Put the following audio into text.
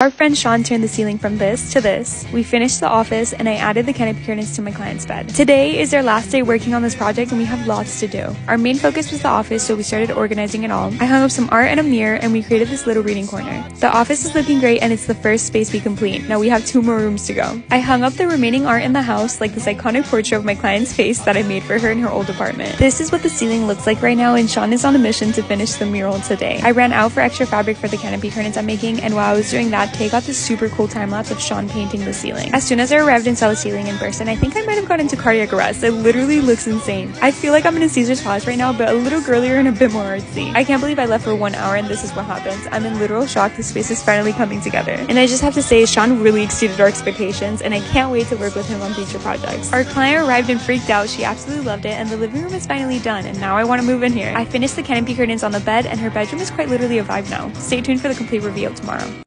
Our friend Sean turned the ceiling from this to this. We finished the office and I added the canopy curtains to my client's bed. Today is our last day working on this project and we have lots to do. Our main focus was the office, so we started organizing it all. I hung up some art and a mirror and we created this little reading corner. The office is looking great and it's the first space we complete. Now we have two more rooms to go. I hung up the remaining art in the house, like this iconic portrait of my client's face that I made for her in her old apartment. This is what the ceiling looks like right now and Sean is on a mission to finish the mural today. I ran out for extra fabric for the canopy curtains I'm making and while I was doing that, Tay got this super cool time lapse of Sean painting the ceiling. As soon as I arrived and saw the ceiling in person, I think I might have gone into cardiac arrest. It literally looks insane. I feel like I'm in a Caesar's Palace right now, but a little girlier and a bit more artsy. I can't believe I left for one hour and this is what happens. I'm in literal shock. The space is finally coming together. And I just have to say, Sean really exceeded our expectations and I can't wait to work with him on future projects. Our client arrived and freaked out. She absolutely loved it and the living room is finally done and now I want to move in here. I finished the canopy curtains on the bed and her bedroom is quite literally a vibe now. Stay tuned for the complete reveal tomorrow.